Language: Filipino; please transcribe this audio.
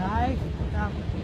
Guys, stop.